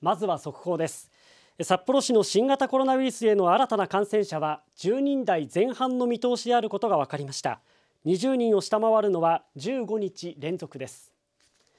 まずは速報です。札幌市の新型コロナウイルスへの新たな感染者は10人台前半の見通しであることが分かりました。20人を下回るのは15日連続です。